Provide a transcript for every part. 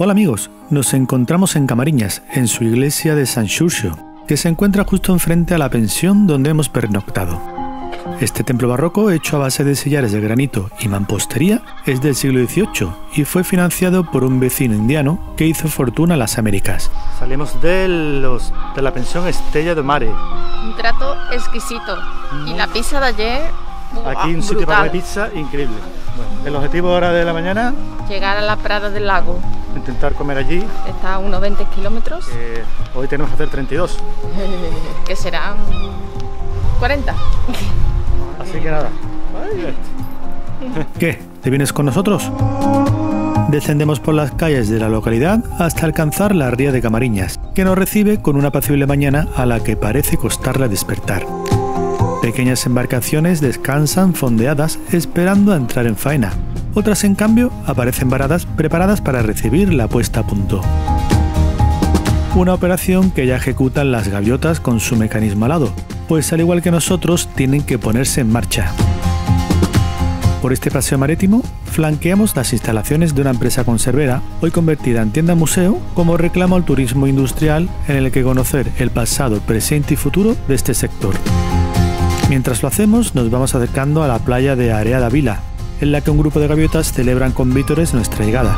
Hola amigos, nos encontramos en Camariñas, en su iglesia de San Xurxo, que se encuentra justo enfrente a la pensión donde hemos pernoctado. Este templo barroco, hecho a base de sillares de granito y mampostería, es del siglo XVIII y fue financiado por un vecino indiano que hizo fortuna en las Américas. Salimos de, los, de la pensión Estella de Mare. Un trato exquisito. Y la pizza de ayer. Aquí un sitio para pizza increíble. el objetivo ahora de la mañana. Llegar a la Prada del Lago intentar comer allí. Está a unos 20 kilómetros. hoy tenemos que hacer 32. que serán 40. Así que nada. ¿Qué? ¿Te vienes con nosotros? Descendemos por las calles de la localidad hasta alcanzar la ría de Camariñas, que nos recibe con una apacible mañana a la que parece costarle despertar. Pequeñas embarcaciones descansan fondeadas esperando a entrar en faena, otras, en cambio, aparecen varadas preparadas para recibir la puesta a punto. Una operación que ya ejecutan las gaviotas con su mecanismo alado, pues al igual que nosotros tienen que ponerse en marcha. Por este paseo marítimo flanqueamos las instalaciones de una empresa conservera, hoy convertida en tienda museo, como reclamo al turismo industrial en el que conocer el pasado, presente y futuro de este sector. Mientras lo hacemos, nos vamos acercando a la playa de Area Vila, en la que un grupo de gaviotas celebran con vítores nuestra llegada.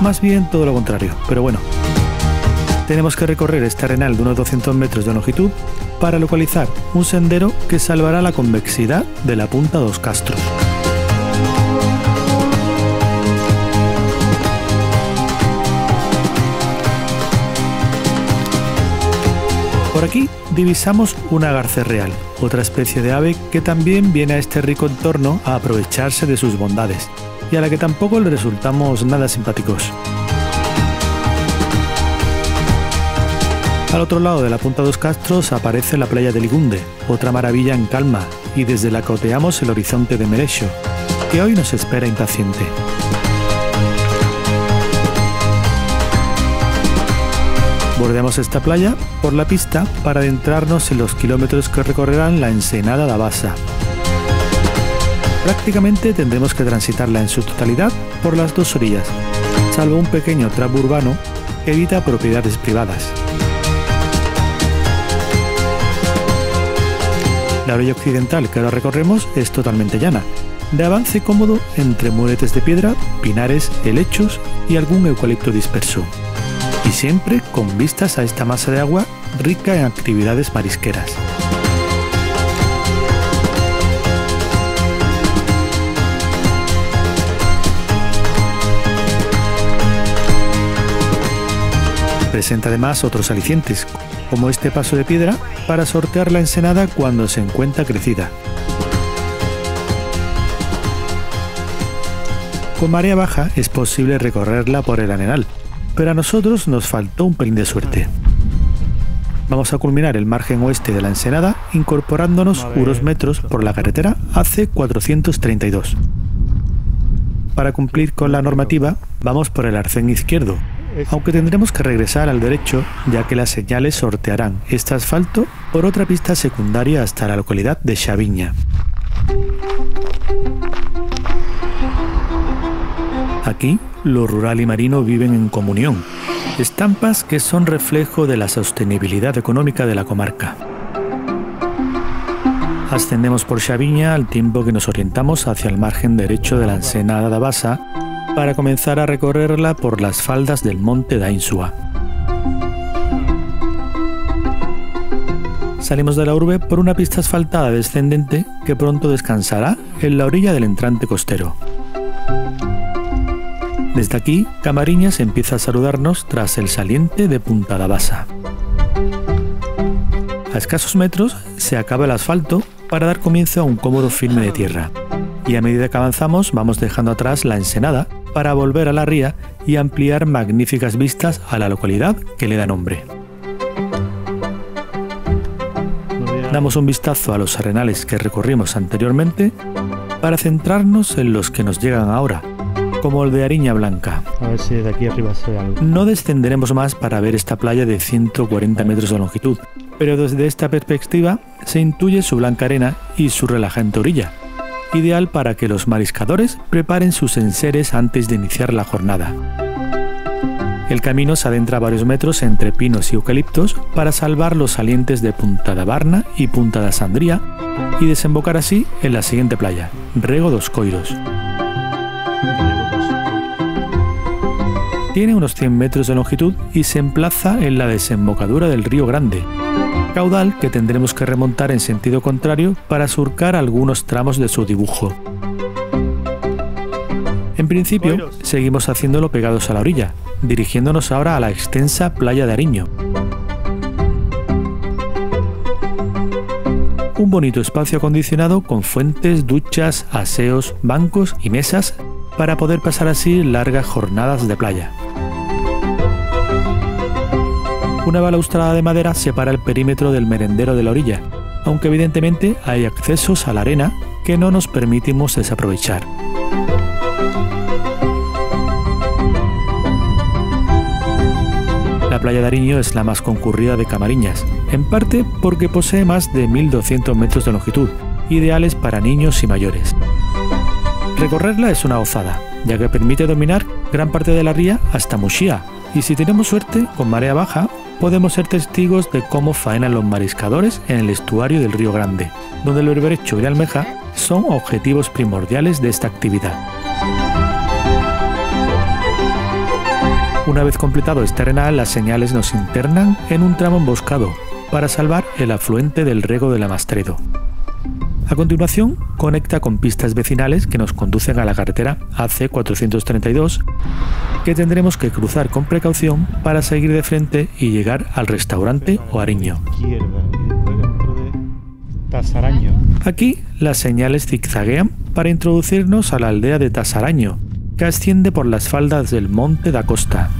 Más bien todo lo contrario, pero bueno. Tenemos que recorrer este arenal de unos 200 metros de longitud para localizar un sendero que salvará la convexidad de la punta dos Castros. Por aquí divisamos una garce real, otra especie de ave que también viene a este rico entorno a aprovecharse de sus bondades, y a la que tampoco le resultamos nada simpáticos. Al otro lado de la Punta dos Castros aparece la playa de Ligunde, otra maravilla en calma, y desde la coteamos el horizonte de Merecho, que hoy nos espera impaciente. Bordeamos esta playa por la pista para adentrarnos en los kilómetros que recorrerán la ensenada de Abasa. Prácticamente tendremos que transitarla en su totalidad por las dos orillas, salvo un pequeño tramo urbano que evita propiedades privadas. La orilla occidental que ahora recorremos es totalmente llana, de avance cómodo entre muretes de piedra, pinares, helechos y algún eucalipto disperso y siempre con vistas a esta masa de agua rica en actividades marisqueras. Presenta además otros alicientes, como este paso de piedra para sortear la ensenada cuando se encuentra crecida. Con marea baja es posible recorrerla por el arenal, pero a nosotros nos faltó un pelín de suerte. Vamos a culminar el margen oeste de la Ensenada incorporándonos unos metros por la carretera AC432. Para cumplir con la normativa, vamos por el arcén izquierdo, aunque tendremos que regresar al derecho ya que las señales sortearán este asfalto por otra pista secundaria hasta la localidad de Chaviña. Aquí, lo rural y marino viven en comunión, estampas que son reflejo de la sostenibilidad económica de la comarca. Ascendemos por Xaviña al tiempo que nos orientamos hacia el margen derecho de la Ensenada de Basa para comenzar a recorrerla por las faldas del monte Dainsua. Salimos de la urbe por una pista asfaltada descendente que pronto descansará en la orilla del entrante costero. Desde aquí, Camariñas empieza a saludarnos tras el saliente de Punta da Basa. A escasos metros se acaba el asfalto para dar comienzo a un cómodo filme de tierra. Y a medida que avanzamos vamos dejando atrás la ensenada para volver a la ría y ampliar magníficas vistas a la localidad que le da nombre. Damos un vistazo a los arenales que recorrimos anteriormente para centrarnos en los que nos llegan ahora, como el de Ariña Blanca. A ver si de aquí arriba se algo. No descenderemos más para ver esta playa de 140 metros de longitud, pero desde esta perspectiva se intuye su blanca arena y su relajante orilla, ideal para que los mariscadores preparen sus enseres antes de iniciar la jornada. El camino se adentra varios metros entre pinos y eucaliptos para salvar los salientes de Punta de Barna y Punta de Sandría y desembocar así en la siguiente playa, Rego dos Coiros. Tiene unos 100 metros de longitud y se emplaza en la desembocadura del río Grande, caudal que tendremos que remontar en sentido contrario para surcar algunos tramos de su dibujo. En principio, seguimos haciéndolo pegados a la orilla, dirigiéndonos ahora a la extensa playa de Ariño. Un bonito espacio acondicionado con fuentes, duchas, aseos, bancos y mesas para poder pasar así largas jornadas de playa. Una balaustrada de madera separa el perímetro del merendero de la orilla, aunque evidentemente hay accesos a la arena que no nos permitimos desaprovechar. La playa de Ariño es la más concurrida de Camariñas, en parte porque posee más de 1200 metros de longitud, ideales para niños y mayores. Recorrerla es una gozada, ya que permite dominar gran parte de la ría hasta Muxía, y si tenemos suerte, con marea baja, podemos ser testigos de cómo faenan los mariscadores en el estuario del Río Grande, donde el berberecho y la almeja son objetivos primordiales de esta actividad. Una vez completado este arenal, las señales nos internan en un tramo emboscado para salvar el afluente del Rego de la Mastredo. A continuación, conecta con pistas vecinales que nos conducen a la carretera AC432, que tendremos que cruzar con precaución para seguir de frente y llegar al restaurante o ariño. Aquí las señales zigzaguean para introducirnos a la aldea de Tasaraño, que asciende por las faldas del monte da Costa.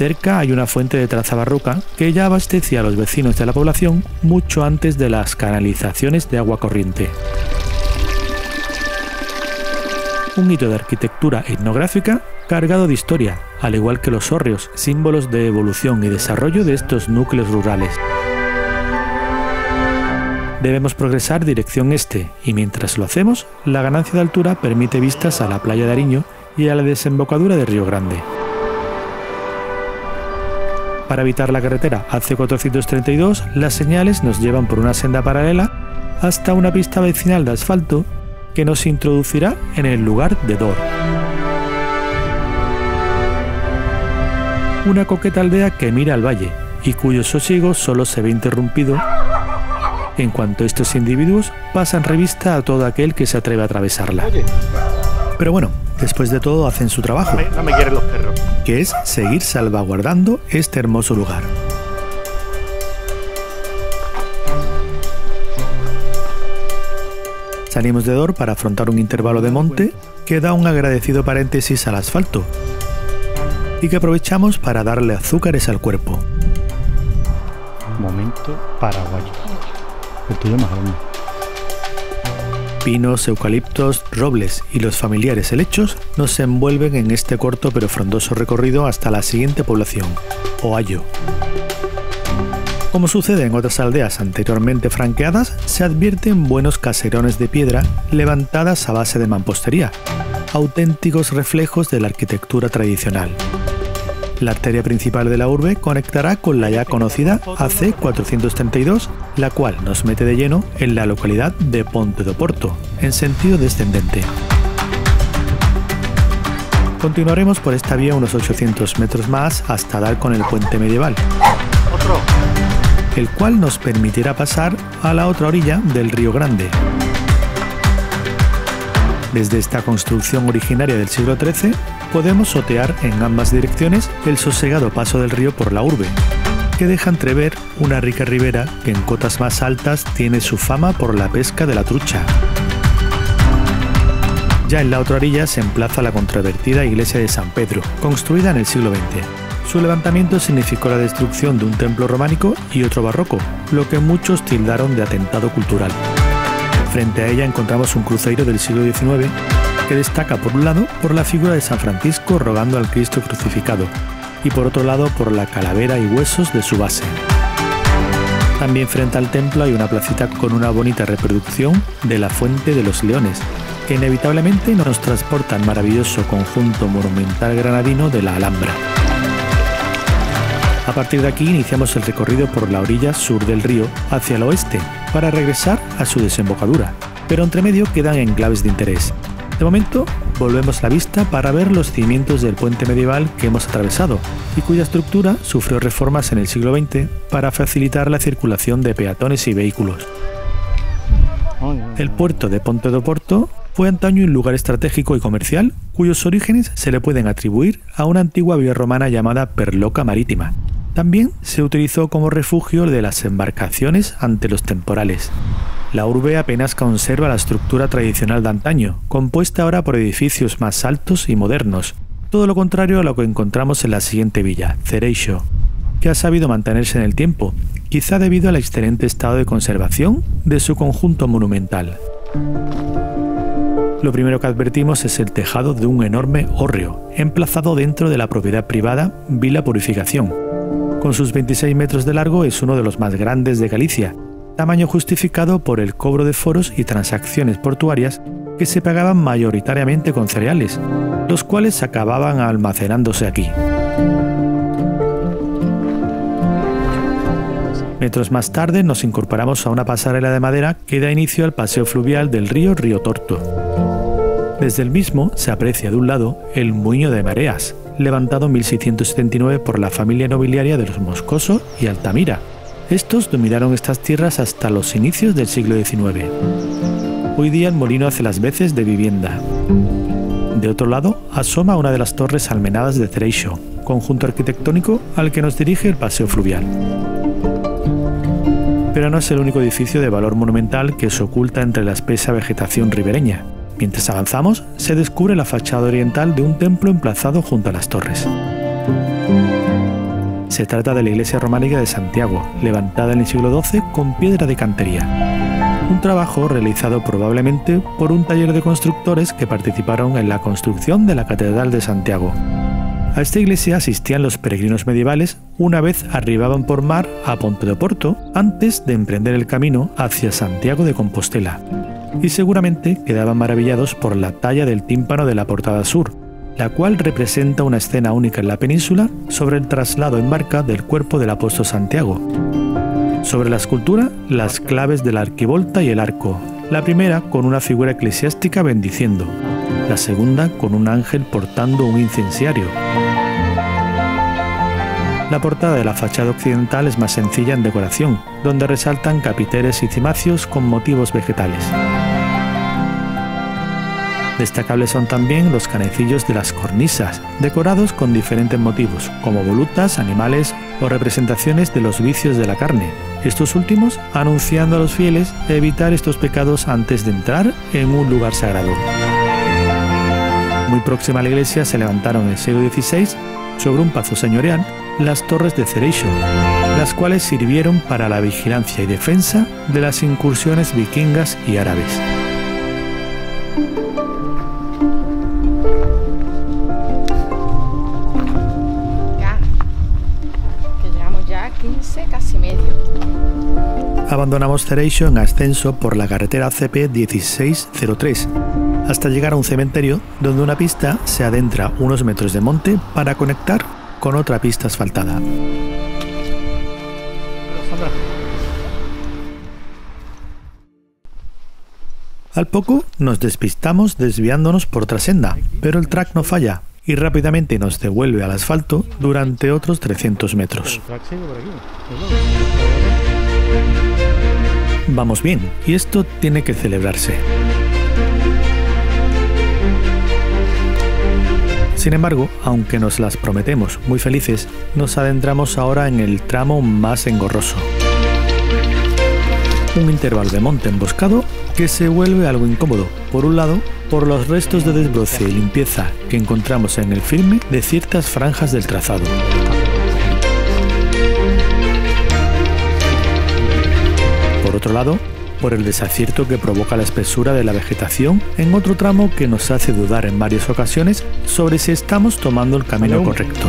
Cerca hay una fuente de traza barroca que ya abastecía a los vecinos de la población mucho antes de las canalizaciones de agua corriente. Un hito de arquitectura etnográfica cargado de historia, al igual que los hórreos, símbolos de evolución y desarrollo de estos núcleos rurales. Debemos progresar dirección este y mientras lo hacemos, la ganancia de altura permite vistas a la playa de Ariño y a la desembocadura de Río Grande. Para evitar la carretera AC432, las señales nos llevan por una senda paralela hasta una pista vecinal de asfalto que nos introducirá en el lugar de Dor. Una coqueta aldea que mira al valle y cuyo sosiego solo se ve interrumpido en cuanto estos individuos pasan revista a todo aquel que se atreve a atravesarla. Pero bueno, después de todo hacen su trabajo. No me, quieren los perros que es seguir salvaguardando este hermoso lugar. Salimos de Dor para afrontar un intervalo de monte que da un agradecido paréntesis al asfalto y que aprovechamos para darle azúcares al cuerpo. Momento paraguayo. El tuyo más grande. Pinos, eucaliptos, robles y los familiares helechos nos envuelven en este corto pero frondoso recorrido hasta la siguiente población, Oayo. Como sucede en otras aldeas anteriormente franqueadas, se advierten buenos caserones de piedra levantadas a base de mampostería, auténticos reflejos de la arquitectura tradicional. La arteria principal de la urbe conectará con la ya conocida AC432, la cual nos mete de lleno en la localidad de Ponte do Porto, en sentido descendente. Continuaremos por esta vía unos 800 metros más hasta dar con el puente medieval, el cual nos permitirá pasar a la otra orilla del Río Grande. Desde esta construcción originaria del siglo XIII podemos sotear en ambas direcciones el sosegado paso del río por la urbe, que deja entrever una rica ribera que en cotas más altas tiene su fama por la pesca de la trucha. Ya en la otra orilla se emplaza la controvertida iglesia de San Pedro, construida en el siglo XX. Su levantamiento significó la destrucción de un templo románico y otro barroco, lo que muchos tildaron de atentado cultural. Frente a ella encontramos un cruceiro del siglo XIX que destaca por un lado por la figura de San Francisco rogando al Cristo crucificado y por otro lado por la calavera y huesos de su base. También frente al templo hay una placita con una bonita reproducción de la Fuente de los Leones, que inevitablemente nos transporta al maravilloso conjunto monumental granadino de la Alhambra. A partir de aquí iniciamos el recorrido por la orilla sur del río hacia el oeste para regresar a su desembocadura, pero entre medio quedan enclaves de interés. De momento, volvemos la vista para ver los cimientos del puente medieval que hemos atravesado y cuya estructura sufrió reformas en el siglo XX para facilitar la circulación de peatones y vehículos. El puerto de Ponte do Porto fue antaño un lugar estratégico y comercial cuyos orígenes se le pueden atribuir a una antigua vía romana llamada Perloca Marítima. También se utilizó como refugio de las embarcaciones ante los temporales. La urbe apenas conserva la estructura tradicional de antaño, compuesta ahora por edificios más altos y modernos, todo lo contrario a lo que encontramos en la siguiente villa, Cereixo, que ha sabido mantenerse en el tiempo, quizá debido al excelente estado de conservación de su conjunto monumental. Lo primero que advertimos es el tejado de un enorme hórreo, emplazado dentro de la propiedad privada Vila Purificación. Con sus 26 metros de largo es uno de los más grandes de Galicia tamaño justificado por el cobro de foros y transacciones portuarias que se pagaban mayoritariamente con cereales, los cuales acababan almacenándose aquí. Metros más tarde nos incorporamos a una pasarela de madera que da inicio al paseo fluvial del río Río Torto. Desde el mismo se aprecia de un lado el Muño de Mareas, levantado en 1679 por la familia nobiliaria de los Moscoso y Altamira, estos dominaron estas tierras hasta los inicios del siglo XIX. Hoy día el molino hace las veces de vivienda. De otro lado, asoma una de las torres almenadas de Cereixo, conjunto arquitectónico al que nos dirige el paseo fluvial. Pero no es el único edificio de valor monumental que se oculta entre la espesa vegetación ribereña. Mientras avanzamos, se descubre la fachada oriental de un templo emplazado junto a las torres. Se trata de la iglesia románica de Santiago, levantada en el siglo XII con piedra de cantería. Un trabajo realizado probablemente por un taller de constructores que participaron en la construcción de la Catedral de Santiago. A esta iglesia asistían los peregrinos medievales una vez arribaban por mar a Ponte de Porto antes de emprender el camino hacia Santiago de Compostela. Y seguramente quedaban maravillados por la talla del tímpano de la portada sur, la cual representa una escena única en la península sobre el traslado en barca del cuerpo del apóstol Santiago. Sobre la escultura, las claves de la arquivolta y el arco, la primera con una figura eclesiástica bendiciendo, la segunda con un ángel portando un incenciario. La portada de la fachada occidental es más sencilla en decoración, donde resaltan capiteles y cimacios con motivos vegetales. Destacables son también los canecillos de las cornisas, decorados con diferentes motivos, como volutas, animales o representaciones de los vicios de la carne, estos últimos anunciando a los fieles evitar estos pecados antes de entrar en un lugar sagrado. Muy próxima a la iglesia se levantaron en el siglo XVI, sobre un pazo señorial, las torres de Cereixo, las cuales sirvieron para la vigilancia y defensa de las incursiones vikingas y árabes. Abandonamos Cereixo en ascenso por la carretera CP 1603 hasta llegar a un cementerio donde una pista se adentra unos metros de monte para conectar con otra pista asfaltada. Al poco nos despistamos desviándonos por otra senda, pero el track no falla y rápidamente nos devuelve al asfalto durante otros 300 metros. Vamos bien, y esto tiene que celebrarse. Sin embargo, aunque nos las prometemos muy felices, nos adentramos ahora en el tramo más engorroso. Un intervalo de monte emboscado que se vuelve algo incómodo, por un lado, por los restos de desbroce y limpieza que encontramos en el firme de ciertas franjas del trazado. Otro lado, por el desacierto que provoca la espesura de la vegetación en otro tramo que nos hace dudar en varias ocasiones sobre si estamos tomando el camino correcto.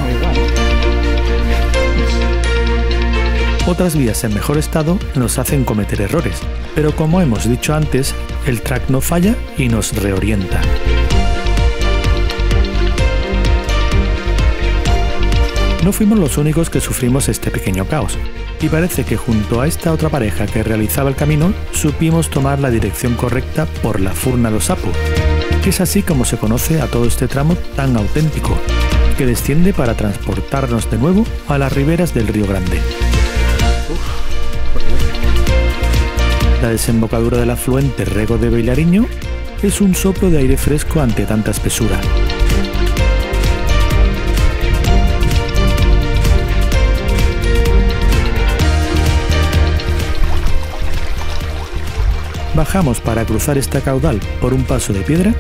Otras vías en mejor estado nos hacen cometer errores, pero como hemos dicho antes, el track no falla y nos reorienta. No fuimos los únicos que sufrimos este pequeño caos, y parece que junto a esta otra pareja que realizaba el camino, supimos tomar la dirección correcta por la Furna do Sapo, que es así como se conoce a todo este tramo tan auténtico, que desciende para transportarnos de nuevo a las riberas del Río Grande. La desembocadura del afluente Rego de Beilariño es un soplo de aire fresco ante tanta espesura. Bajamos para cruzar esta caudal por un paso de piedra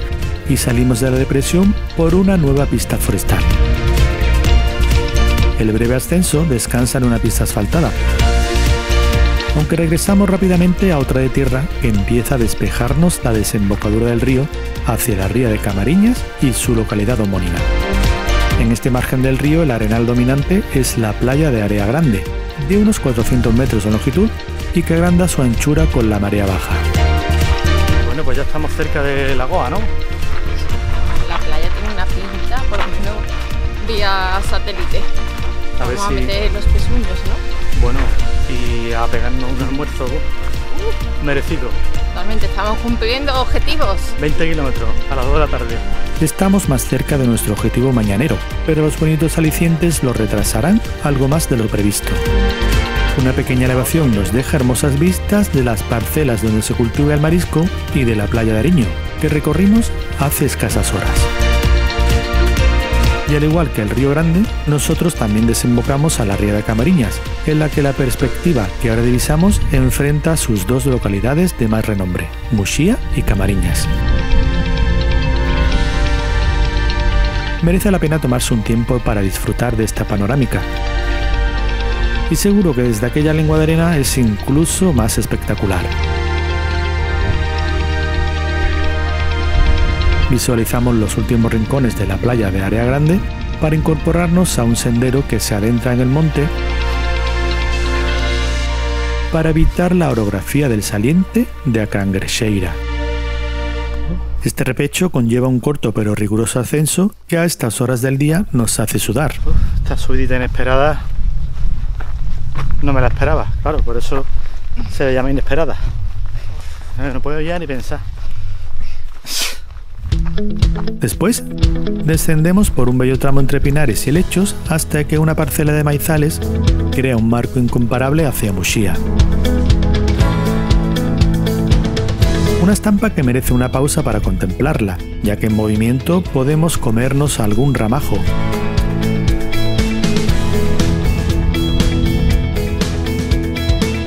y salimos de la depresión por una nueva pista forestal. El breve ascenso descansa en una pista asfaltada, aunque regresamos rápidamente a otra de tierra que empieza a despejarnos la desembocadura del río hacia la ría de Camariñas y su localidad homónima. En este margen del río el arenal dominante es la playa de Area Grande, de unos 400 metros de longitud y que agranda su anchura con la marea baja. Bueno, pues ya estamos cerca de la Goa, ¿no? La playa tiene una pinta, por lo menos vía satélite. A ver Vamos a si- meter los pezuños, ¿no? Bueno, y a pegarnos un almuerzo uh, merecido. Totalmente, estamos cumpliendo objetivos. 20 kilómetros a las 2 de la tarde. Estamos más cerca de nuestro objetivo mañanero, pero los bonitos alicientes lo retrasarán algo más de lo previsto. Una pequeña elevación nos deja hermosas vistas de las parcelas donde se cultiva el marisco y de la playa de Ariño, que recorrimos hace escasas horas. Y al igual que el Río Grande, nosotros también desembocamos a la ría de Camariñas, en la que la perspectiva que ahora divisamos enfrenta sus dos localidades de más renombre, Muxía y Camariñas. merece la pena tomarse un tiempo para disfrutar de esta panorámica. Y seguro que desde aquella lengua de arena es incluso más espectacular. Visualizamos los últimos rincones de la playa de Área Grande para incorporarnos a un sendero que se adentra en el monte para evitar la orografía del saliente de Acangrexeira. Este repecho conlleva un corto pero riguroso ascenso que a estas horas del día nos hace sudar. Esta subidita inesperada no me la esperaba, claro, por eso se le llama inesperada. Eh, No puedo ya ni pensar. Después, descendemos por un bello tramo entre pinares y helechos hasta que una parcela de maizales crea un marco incomparable hacia Muxía. Una estampa que merece una pausa para contemplarla, ya que en movimiento podemos comernos algún ramajo.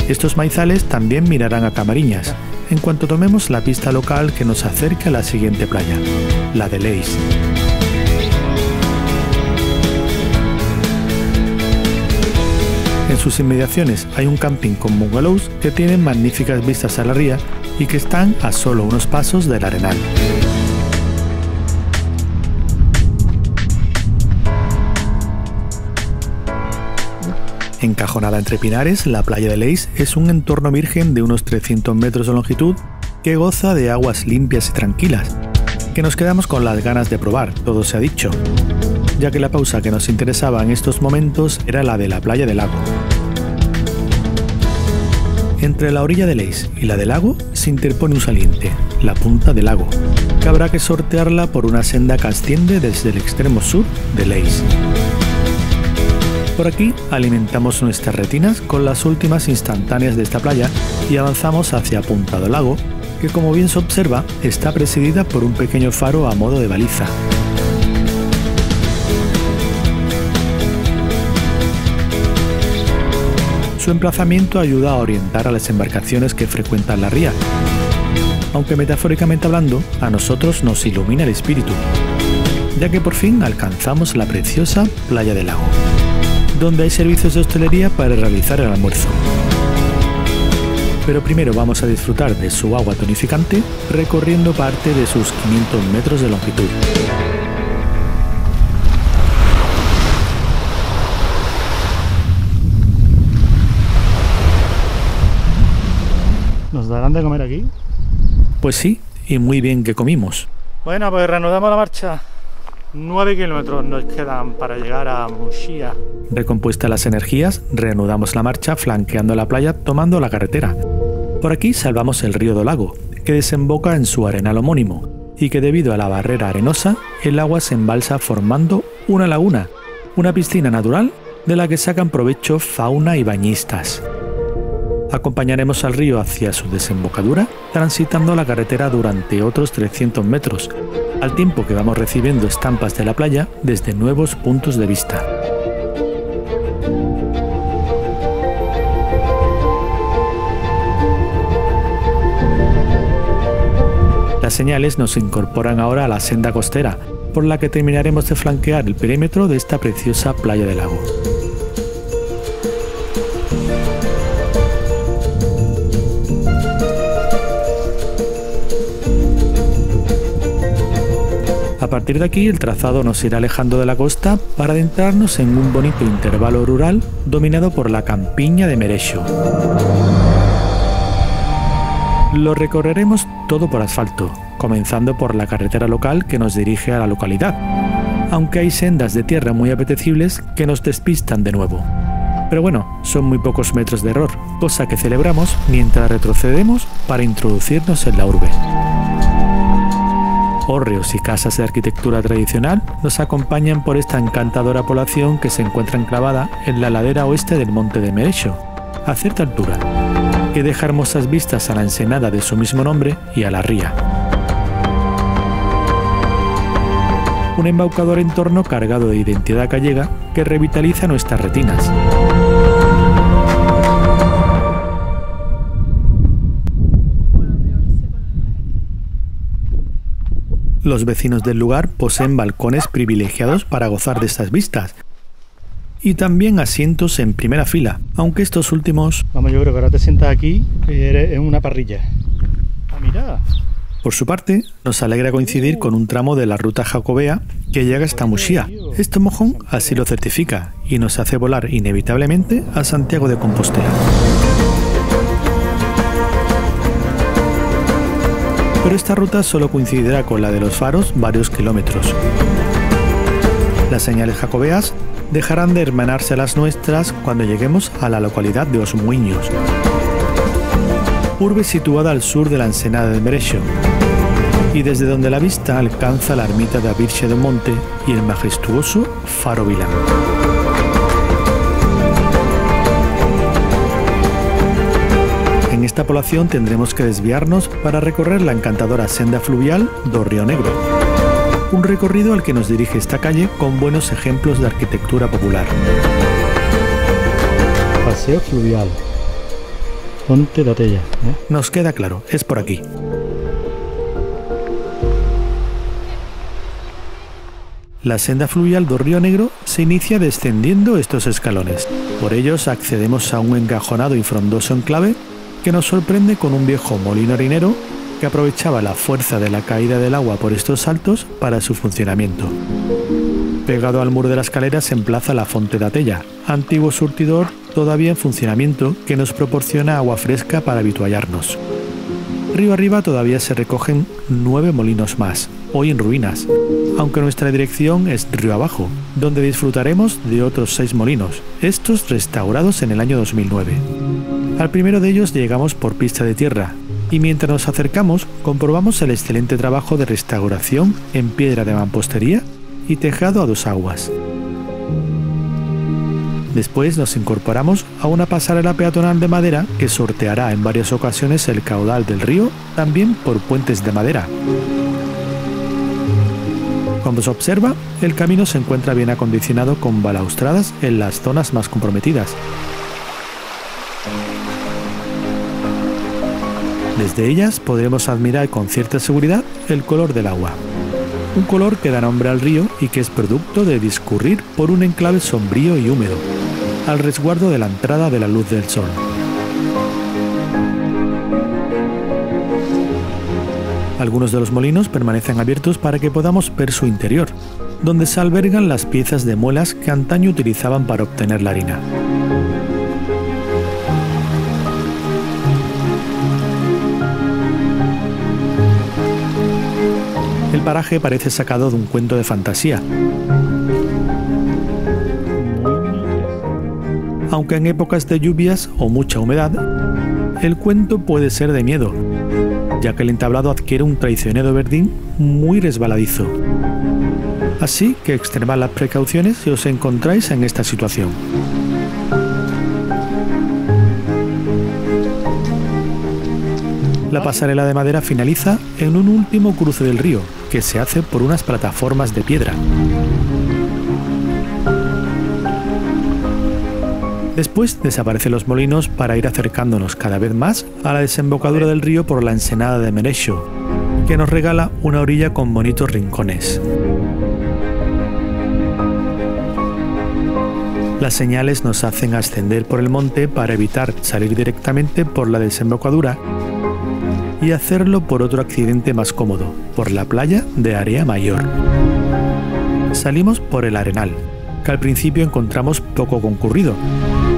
Estos maizales también mirarán a Camariñas, en cuanto tomemos la pista local que nos acerca a la siguiente playa, la de Leis. En sus inmediaciones hay un camping con bungalows que tienen magníficas vistas a la ría y que están a solo unos pasos del arenal. Encajonada entre pinares, la playa de Leis es un entorno virgen de unos 300 metros de longitud que goza de aguas limpias y tranquilas, que nos quedamos con las ganas de probar, todo se ha dicho, ya que la pausa que nos interesaba en estos momentos era la de la playa del lago. Entre la orilla de Leis y la del lago se interpone un saliente, la punta del lago, que habrá que sortearla por una senda que asciende desde el extremo sur de Leis. Por aquí alimentamos nuestras retinas con las últimas instantáneas de esta playa y avanzamos hacia Punta del Lago, que como bien se observa está presidida por un pequeño faro a modo de baliza. Su emplazamiento ayuda a orientar a las embarcaciones que frecuentan la ría, aunque metafóricamente hablando, a nosotros nos ilumina el espíritu, ya que por fin alcanzamos la preciosa playa del lago donde hay servicios de hostelería para realizar el almuerzo. Pero primero vamos a disfrutar de su agua tonificante recorriendo parte de sus 500 metros de longitud. ¿Nos darán de comer aquí? Pues sí, y muy bien que comimos. Bueno, pues reanudamos la marcha. 9 kilómetros nos quedan para llegar a Muxía. Recompuestas las energías, reanudamos la marcha flanqueando la playa tomando la carretera. Por aquí salvamos el río Dolago, que desemboca en su arenal homónimo, y que debido a la barrera arenosa, el agua se embalsa formando una laguna, una piscina natural de la que sacan provecho fauna y bañistas. Acompañaremos al río hacia su desembocadura, transitando la carretera durante otros 300 metros, al tiempo que vamos recibiendo estampas de la playa desde nuevos puntos de vista. Las señales nos incorporan ahora a la senda costera, por la que terminaremos de flanquear el perímetro de esta preciosa playa del lago. Partir de aquí el trazado nos irá alejando de la costa para adentrarnos en un bonito intervalo rural dominado por la campiña de Merexo. Lo recorreremos todo por asfalto, comenzando por la carretera local que nos dirige a la localidad, aunque hay sendas de tierra muy apetecibles que nos despistan de nuevo. Pero bueno, son muy pocos metros de error, cosa que celebramos mientras retrocedemos para introducirnos en la urbe. Hórreos y casas de arquitectura tradicional nos acompañan por esta encantadora población que se encuentra enclavada en la ladera oeste del monte de Merexo, a cierta altura, que deja hermosas vistas a la ensenada de su mismo nombre y a la ría. Un embaucador entorno cargado de identidad gallega que revitaliza nuestras retinas. Los vecinos del lugar poseen balcones privilegiados para gozar de estas vistas. Y también asientos en primera fila, aunque estos últimos... Vamos, yo creo que ahora te sientas aquí eres en una parrilla. Ah, mira. Por su parte, nos alegra coincidir con un tramo de la ruta jacobea que llega hasta Muxía. Este mojón así lo certifica y nos hace volar inevitablemente a Santiago de Compostela. Pero esta ruta solo coincidirá con la de los faros varios kilómetros. Las señales jacobeas dejarán de hermanarse a las nuestras cuando lleguemos a la localidad de Os Muiños, urbe situada al sur de la ensenada de Merexo, y desde donde la vista alcanza la ermita de Virxe do Monte y el majestuoso Faro Vilán. En esta población tendremos que desviarnos para recorrer la encantadora senda fluvial do Río Negro. Un recorrido al que nos dirige esta calle con buenos ejemplos de arquitectura popular. Paseo fluvial. Ponte de Atella. ¿eh? Nos queda claro, es por aquí. La senda fluvial do Río Negro se inicia descendiendo estos escalones. Por ellos accedemos a un encajonado y frondoso enclave que nos sorprende con un viejo molino harinero que aprovechaba la fuerza de la caída del agua por estos saltos para su funcionamiento. Pegado al muro de la escalera se emplaza la Fonte de Atella, antiguo surtidor todavía en funcionamiento que nos proporciona agua fresca para habituallarnos. Río arriba todavía se recogen nueve molinos más, hoy en ruinas, aunque nuestra dirección es río abajo, donde disfrutaremos de otros seis molinos, estos restaurados en el año 2009. Al primero de ellos llegamos por pista de tierra y mientras nos acercamos comprobamos el excelente trabajo de restauración en piedra de mampostería y tejado a dos aguas. Después nos incorporamos a una pasarela peatonal de madera que sorteará en varias ocasiones el caudal del río, también por puentes de madera. Cuando se observa, el camino se encuentra bien acondicionado con balaustradas en las zonas más comprometidas, Desde ellas podremos admirar con cierta seguridad el color del agua. Un color que da nombre al río y que es producto de discurrir por un enclave sombrío y húmedo, al resguardo de la entrada de la luz del sol. Algunos de los molinos permanecen abiertos para que podamos ver su interior, donde se albergan las piezas de muelas que antaño utilizaban para obtener la harina. Paraje parece sacado de un cuento de fantasía. Aunque en épocas de lluvias o mucha humedad, el cuento puede ser de miedo, ya que el entablado adquiere un traicionero verdín muy resbaladizo. Así que extremad las precauciones si os encontráis en esta situación. La pasarela de madera finaliza en un último cruce del río, que se hace por unas plataformas de piedra. Después desaparecen los molinos para ir acercándonos cada vez más a la desembocadura del río por la ensenada de Merecho, que nos regala una orilla con bonitos rincones. Las señales nos hacen ascender por el monte para evitar salir directamente por la desembocadura y hacerlo por otro accidente más cómodo, por la playa de Area Mayor. Salimos por el Arenal, que al principio encontramos poco concurrido,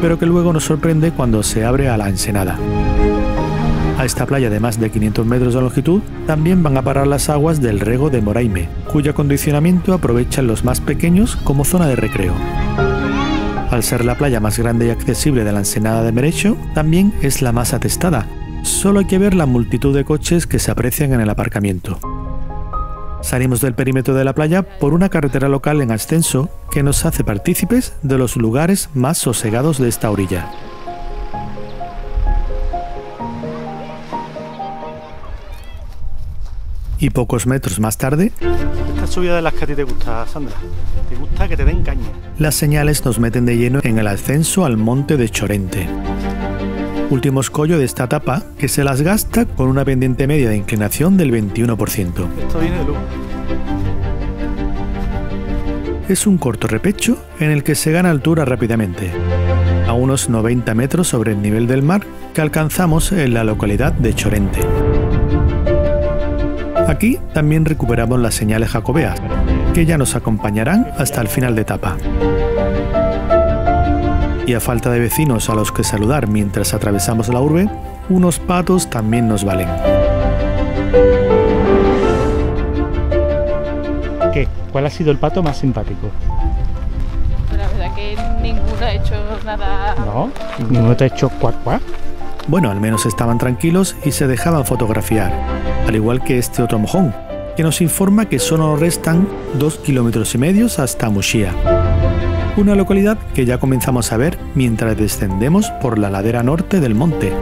pero que luego nos sorprende cuando se abre a la ensenada. A esta playa de más de 500 metros de longitud también van a parar las aguas del rego de Moraime, cuyo acondicionamiento aprovechan los más pequeños como zona de recreo. Al ser la playa más grande y accesible de la ensenada de Merecho, también es la más atestada, Solo hay que ver la multitud de coches que se aprecian en el aparcamiento. Salimos del perímetro de la playa por una carretera local en ascenso que nos hace partícipes de los lugares más sosegados de esta orilla. Y pocos metros más tarde, Esta subida de las que a ti te gusta, Sandra. Te gusta que te den caña. las señales nos meten de lleno en el ascenso al monte de Chorente. Último escollo de esta etapa que se las gasta con una pendiente media de inclinación del 21%. Esto viene de luz. Es un corto repecho en el que se gana altura rápidamente, a unos 90 metros sobre el nivel del mar que alcanzamos en la localidad de Chorente. Aquí también recuperamos las señales jacobeas, que ya nos acompañarán hasta el final de etapa. Y a falta de vecinos a los que saludar mientras atravesamos la urbe, unos patos también nos valen. ¿Qué? ¿Cuál ha sido el pato más simpático? La verdad que ninguno ha hecho nada. ¿No? ¿Ninguno te ha hecho cuac cuac? Bueno, al menos estaban tranquilos y se dejaban fotografiar, al igual que este otro mojón, que nos informa que solo nos restan dos kilómetros y medio hasta Muxía, una localidad que ya comenzamos a ver mientras descendemos por la ladera norte del monte.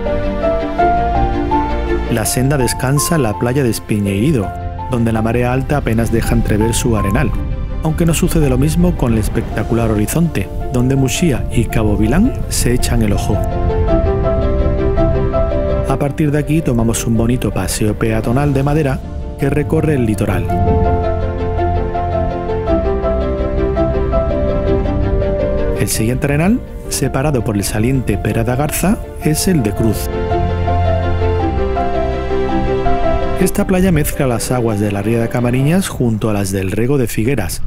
La senda descansa en la playa de Espiñeirido, donde la marea alta apenas deja entrever su arenal, aunque no sucede lo mismo con el espectacular horizonte, donde Muxía y Cabo Vilán se echan el ojo. A partir de aquí tomamos un bonito paseo peatonal de madera que recorre el litoral. El siguiente arenal, separado por el saliente Perada Garza, es el de Cruz. Esta playa mezcla las aguas de la ría de Camariñas junto a las del Rego de Figueras,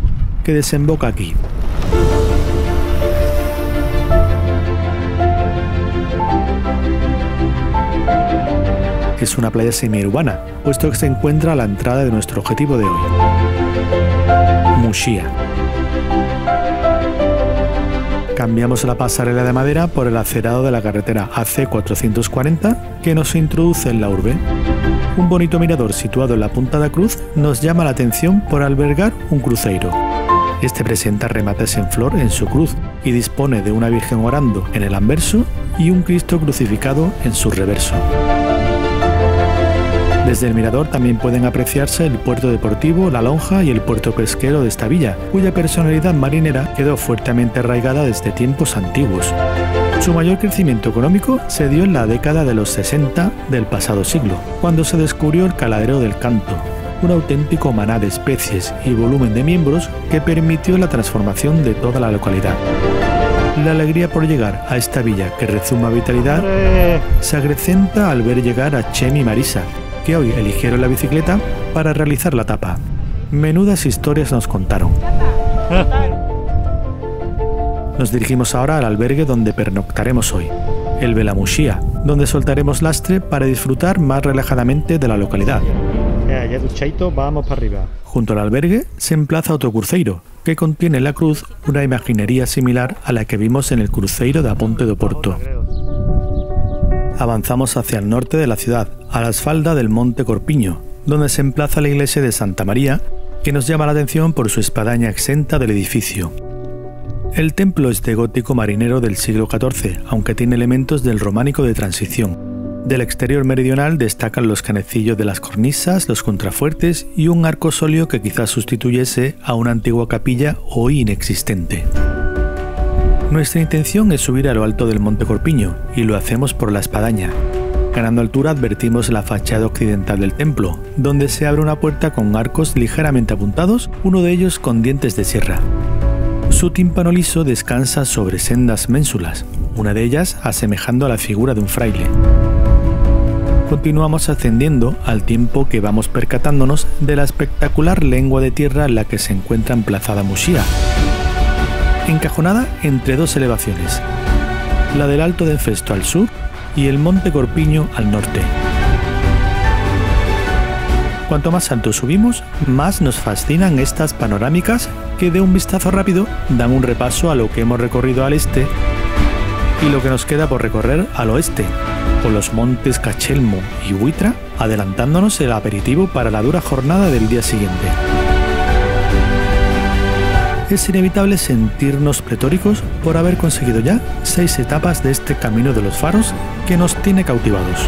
que desemboca aquí. Es una playa semiurbana, puesto que se encuentra a la entrada de nuestro objetivo de hoy, Muxía. Cambiamos la pasarela de madera por el acerado de la carretera AC440 que nos introduce en la urbe. Un bonito mirador situado en la punta de cruz nos llama la atención por albergar un cruceiro. Este presenta remates en flor en su cruz y dispone de una Virgen orando en el anverso y un Cristo crucificado en su reverso. Desde el mirador también pueden apreciarse el puerto deportivo, la lonja y el puerto pesquero de esta villa, cuya personalidad marinera quedó fuertemente arraigada desde tiempos antiguos. Su mayor crecimiento económico se dio en la década de los 60 del pasado siglo, cuando se descubrió el caladero del canto, un auténtico maná de especies y volumen de miembros que permitió la transformación de toda la localidad. La alegría por llegar a esta villa que rezuma vitalidad se acrecenta al ver llegar a Chemi y Marisa, que hoy eligieron la bicicleta para realizar la tapa. Menudas historias nos contaron. Nos dirigimos ahora al albergue donde pernoctaremos hoy, el Belamushia, donde soltaremos lastre para disfrutar más relajadamente de la localidad. Ya duchaito, vamos para arriba. Junto al albergue se emplaza otro cruceiro, que contiene en la cruz una imaginería similar a la que vimos en el cruceiro de Aponte do Porto. Avanzamos hacia el norte de la ciudad, a la falda del Monte Corpiño, donde se emplaza la iglesia de Santa María, que nos llama la atención por su espadaña exenta del edificio. El templo es de gótico marinero del siglo XIV, aunque tiene elementos del románico de transición. Del exterior meridional destacan los canecillos de las cornisas, los contrafuertes y un arco sóleo que quizás sustituyese a una antigua capilla hoy inexistente. Nuestra intención es subir a lo alto del Monte Corpiño y lo hacemos por la espadaña. Ganando altura advertimos la fachada occidental del templo, donde se abre una puerta con arcos ligeramente apuntados, uno de ellos con dientes de sierra. Su tímpano liso descansa sobre sendas ménsulas, una de ellas asemejando a la figura de un fraile. Continuamos ascendiendo al tiempo que vamos percatándonos de la espectacular lengua de tierra en la que se encuentra emplazada Muxía, encajonada entre dos elevaciones, la del Alto de Festo al sur y el Monte Corpiño al norte. Cuanto más alto subimos, más nos fascinan estas panorámicas que de un vistazo rápido dan un repaso a lo que hemos recorrido al este y lo que nos queda por recorrer al oeste, con los montes Cachelmo y Huitra adelantándonos el aperitivo para la dura jornada del día siguiente. Es inevitable sentirnos pletóricos por haber conseguido ya seis etapas de este camino de los faros que nos tiene cautivados.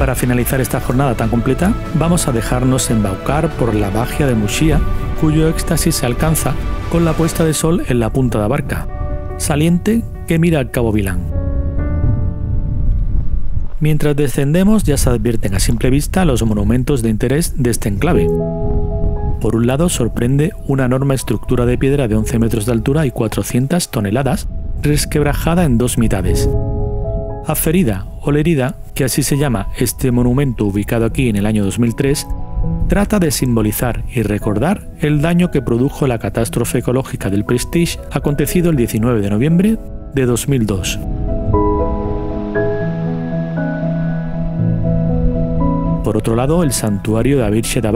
Para finalizar esta jornada tan completa, vamos a dejarnos embaucar por la magia de Muxía, cuyo éxtasis se alcanza con la puesta de sol en la punta de barca, saliente que mira al Cabo Vilán. Mientras descendemos ya se advierten a simple vista los monumentos de interés de este enclave. Por un lado sorprende una enorme estructura de piedra de 11 metros de altura y 400 toneladas, resquebrajada en dos mitades. Aferida o Lerida, que así se llama este monumento ubicado aquí en el año 2003, trata de simbolizar y recordar el daño que produjo la catástrofe ecológica del Prestige acontecido el 19 de noviembre de 2002. Por otro lado, el santuario de Virgen de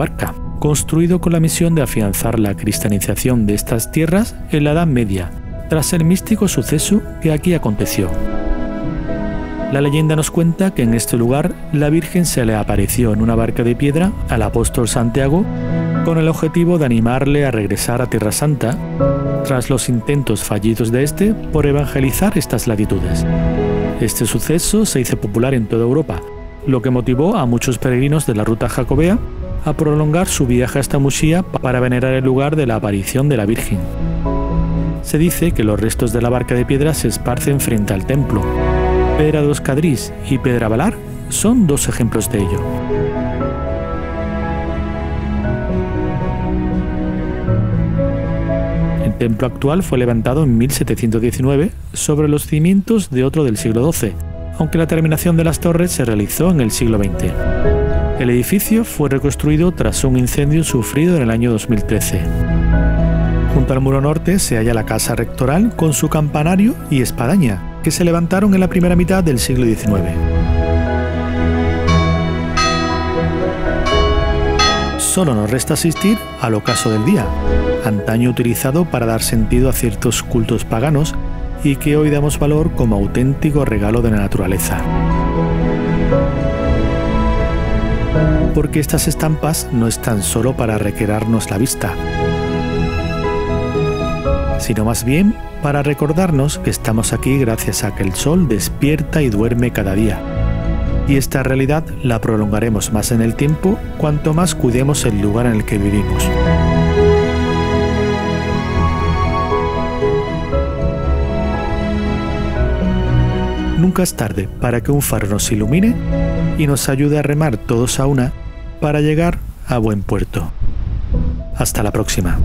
construido con la misión de afianzar la cristianización de estas tierras en la Edad Media, tras el místico suceso que aquí aconteció. La leyenda nos cuenta que en este lugar la Virgen se le apareció en una barca de piedra al apóstol Santiago con el objetivo de animarle a regresar a Tierra Santa tras los intentos fallidos de este por evangelizar estas latitudes. Este suceso se hizo popular en toda Europa lo que motivó a muchos peregrinos de la ruta jacobea a prolongar su viaje hasta Muxía para venerar el lugar de la aparición de la Virgen. Se dice que los restos de la barca de piedra se esparcen frente al templo. Pedra dos Cadrís y Pedra Valar son dos ejemplos de ello. El templo actual fue levantado en 1719 sobre los cimientos de otro del siglo XII, aunque la terminación de las torres se realizó en el siglo XX. El edificio fue reconstruido tras un incendio sufrido en el año 2013. Junto al muro norte se halla la casa rectoral con su campanario y espadaña, que se levantaron en la primera mitad del siglo XIX. Solo nos resta asistir al ocaso del día, antaño utilizado para dar sentido a ciertos cultos paganos y que hoy damos valor como auténtico regalo de la naturaleza. Porque estas estampas no están solo para requerarnos la vista, sino más bien para recordarnos que estamos aquí gracias a que el sol despierta y duerme cada día. Y esta realidad la prolongaremos más en el tiempo cuanto más cuidemos el lugar en el que vivimos. Nunca es tarde para que un faro nos ilumine y nos ayude a remar todos a una para llegar a buen puerto. Hasta la próxima.